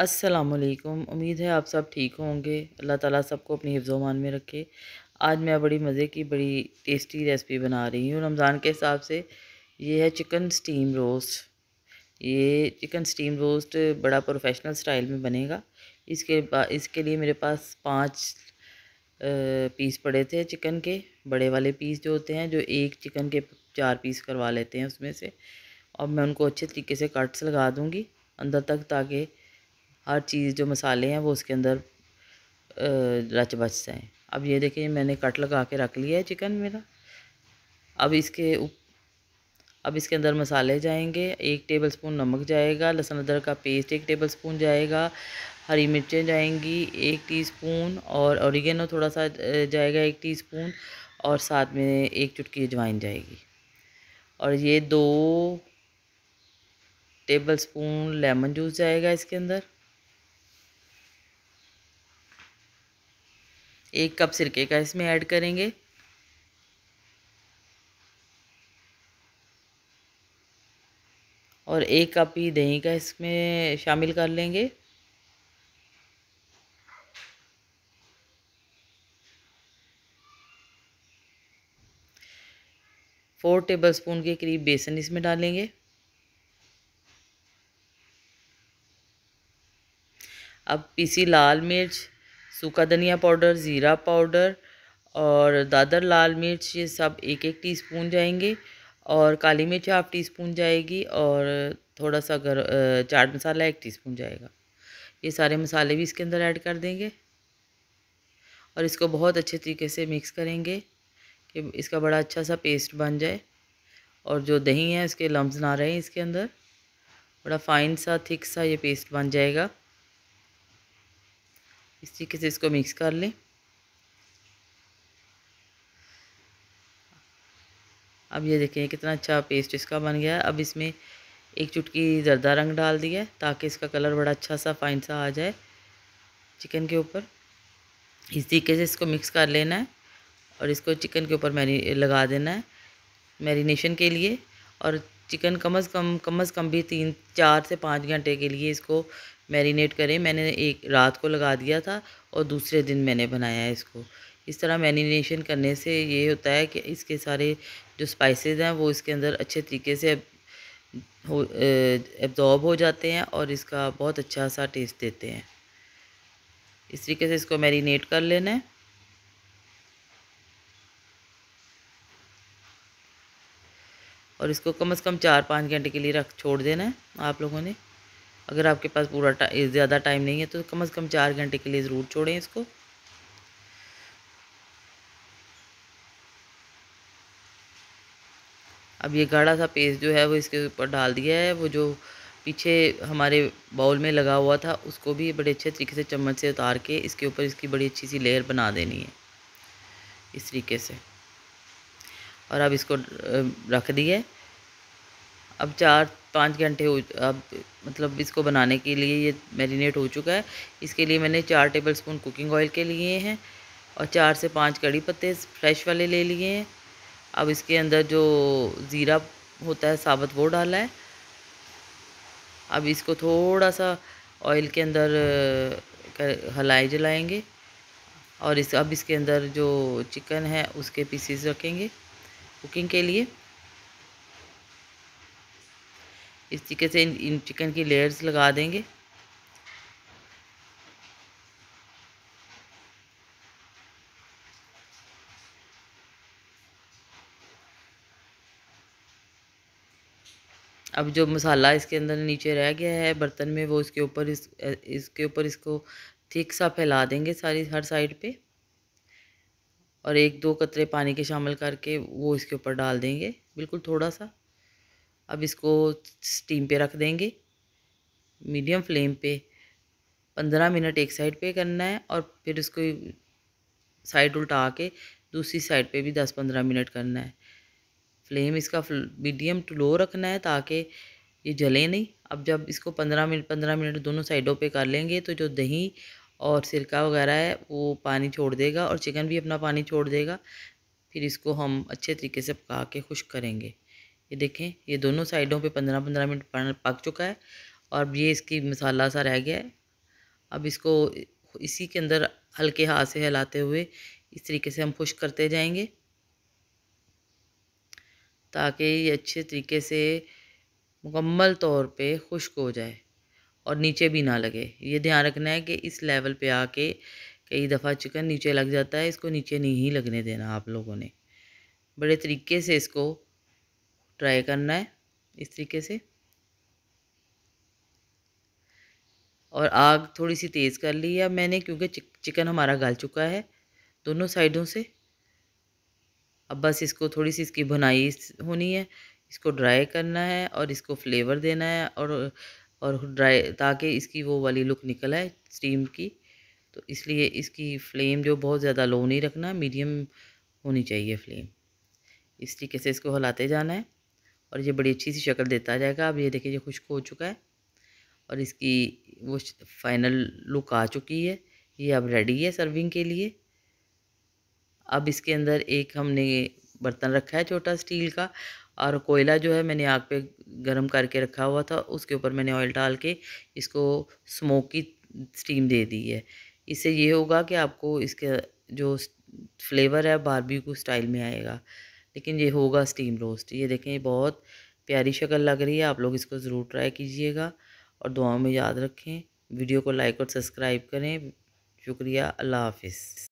असलकुम उम्मीद है आप सब ठीक होंगे। अल्लाह ताला सबको अपनी हिफ्ज़ोमान में रखे। आज मैं बड़ी मज़े की, बड़ी टेस्टी रेसिपी बना रही हूँ। रमज़ान के हिसाब से ये है चिकन स्टीम रोस्ट। ये चिकन स्टीम रोस्ट बड़ा प्रोफेशनल स्टाइल में बनेगा। इसके इसके लिए मेरे पास पाँच पीस पड़े थे चिकन के। बड़े वाले पीस जो होते हैं, जो एक चिकन के चार पीस करवा लेते हैं उसमें से। और मैं उनको अच्छे तरीके से कट्स लगा दूँगी अंदर तक ताकि हर चीज़ जो मसाले हैं वो उसके अंदर रच बच जाएँ। अब ये देखिए मैंने कट लगा के रख लिया है चिकन मेरा। अब इसके उप, अब इसके अंदर मसाले जाएँगे। एक टेबल स्पून नमक जाएगा लहसुन अदरक का पेस्ट एक टेबल स्पून जाएगा हरी मिर्चें जाएँगी एक टीस्पून और औरिगेनो थोड़ा सा जाएगा एक टीस्पून और साथ में एक चुटकी अजवाइन जाएगी। और ये दो टेबल स्पून लेमन जूस जाएगा इसके अंदर। एक कप सिरके का इसमें ऐड करेंगे। और एक कप ही दही का इसमें शामिल कर लेंगे। फोर टेबल स्पून के करीब बेसन इसमें डालेंगे। अब पीसी लाल मिर्च सूखा धनिया पाउडर, ज़ीरा पाउडर और दादर, लाल मिर्च, ये सब एक एक टीस्पून जाएँगे और काली मिर्च हाफ़ टी स्पून जाएगी और थोड़ा सा गर चाट मसाला एक टीस्पून जाएगा। ये सारे मसाले भी इसके अंदर ऐड कर देंगे और इसको बहुत अच्छे तरीके से मिक्स करेंगे कि इसका बड़ा अच्छा सा पेस्ट बन जाए और जो दही है, इसके लम्ब ना रहे इसके अंदर। बड़ा फाइन सा, थिक सा ये पेस्ट बन जाएगा। इस तरीके से इसको मिक्स कर लें। अब ये देखें कितना अच्छा पेस्ट इसका बन गया है। अब इसमें एक चुटकी ज़रदा रंग डाल दिया है ताकि इसका कलर बड़ा अच्छा सा फाइन सा आ जाए चिकन के ऊपर। इस तरीके से इसको मिक्स कर लेना है और इसको चिकन के ऊपर मैरी, लगा देना है मैरिनेशन के लिए। और चिकन कम अज़ कम कम अज़ कम भी तीन, चार से पाँच घंटे के लिए इसको मैरिनेट करें। मैंने एक रात को लगा दिया था और दूसरे दिन मैंने बनाया है इसको। इस तरह मैरिनेशन करने से ये होता है कि इसके सारे जो स्पाइसेस हैं, वो इसके अंदर अच्छे तरीके से हो एब्जॉर्ब हो जाते हैं और इसका बहुत अच्छा सा टेस्ट देते हैं। इस तरीके से इसको मैरिनेट कर लेना है। और इसको कम से कम चार पाँच घंटे के लिए रख, छोड़ देना है आप लोगों ने। अगर आपके पास पूरा ज़्यादा टाइम नहीं है तो कम से कम चार घंटे के लिए ज़रूर छोड़ें इसको। अब ये गाढ़ा सा पेस्ट जो है, वो इसके ऊपर डाल दिया है, वो जो पीछे हमारे बाउल में लगा हुआ था, उसको भी बड़े अच्छे तरीके से चम्मच से उतार के इसके ऊपर इसकी बड़ी अच्छी सी लेयर बना देनी है, इस तरीके से। और अब इसको रख दिए अब चार पाँच घंटे हो, अब मतलब इसको बनाने के लिए ये मैरिनेट हो चुका है। इसके लिए मैंने चार टेबल स्पून कुकिंग ऑयल के लिए हैं और चार से पाँच कड़ी पत्ते फ्रेश वाले ले लिए हैं। अब इसके अंदर जो ज़ीरा होता है, साबुत वो डाला है। अब इसको थोड़ा सा ऑयल के अंदर हलाए जलाएँगे और इस, अब इसके अंदर जो चिकन है, उसके पीसीस रखेंगे कुकिंग के लिए। इस तरीके से इन, इन चिकन की लेयर्स लगा देंगे। अब जो मसाला इसके अंदर नीचे रह गया है बर्तन में वो इसके ऊपर इस इसके ऊपर इसको थिक सा फैला देंगे सारी हर साइड पे। और एक दो कतरे पानी के शामिल करके वो इसके ऊपर डाल देंगे बिल्कुल थोड़ा सा। अब इसको स्टीम पे रख देंगे। मीडियम फ्लेम पे। पंद्रह मिनट एक साइड पे करना है और फिर उसको साइड उल्टा के दूसरी साइड पे भी दस पंद्रह मिनट करना है। फ्लेम इसका मीडियम टू लो रखना है ताकि ये जले नहीं। अब जब इसको पंद्रह मिनट पंद्रह मिनट दोनों साइडों पे कर लेंगे तो जो दही और सिरका वगैरह है वो पानी छोड़ देगा और चिकन भी अपना पानी छोड़ देगा। फिर इसको हम अच्छे तरीके से पका के खुश करेंगे। ये देखें, ये दोनों साइडों पे पंद्रह पंद्रह मिनट पक चुका है और ये इसकी मसाला सा रह गया है। अब इसको इसी के अंदर हल्के हाथ से हिलाते हुए इस तरीके से हम खुश करते जाएँगे ताकि ये अच्छे तरीके से मुकम्मल तौर पे खुश्क हो जाए और नीचे भी ना लगे। ये ध्यान रखना है कि इस लेवल पे आके कई दफ़ा चिकन नीचे लग जाता है, इसको नीचे नहीं लगने देना आप लोगों ने। बड़े तरीके से इसको ट्राई करना है इस तरीके से। और आग थोड़ी सी तेज़ कर ली है मैंने क्योंकि चिकन हमारा गल चुका है दोनों साइडों से। अब बस इसको थोड़ी सी इसकी भुनाई होनी है। इसको ड्राई करना है और इसको फ्लेवर देना है और और ड्राई, ताकि इसकी वो वाली लुक निकल आए स्टीम की। तो इसलिए इसकी फ्लेम जो बहुत ज़्यादा लो नहीं रखना, मीडियम होनी चाहिए फ्लेम। इस तरीके से इसको हिलाते जाना है। और ये बड़ी अच्छी सी शक्ल देता जाएगा। अब ये देखिए, ये खुश्क हो चुका है और इसकी वो फाइनल लुक आ चुकी है। ये अब रेडी है सर्विंग के लिए। अब इसके अंदर एक हमने बर्तन रखा है छोटा स्टील का और कोयला जो है मैंने आग पे गरम करके रखा हुआ था। उसके ऊपर मैंने ऑयल डाल के इसको स्मोक की स्टीम दे दी है। इससे ये होगा कि आपको इसके जो फ्लेवर है बारबेक्यू स्टाइल में आएगा। लेकिन ये होगा स्टीम रोस्ट ये देखें, ये बहुत प्यारी शक्ल लग रही है। आप लोग इसको ज़रूर ट्राई कीजिएगा और दुआओं में याद रखें। वीडियो को लाइक और सब्सक्राइब करें। शुक्रिया। अल्लाह हाफिज़।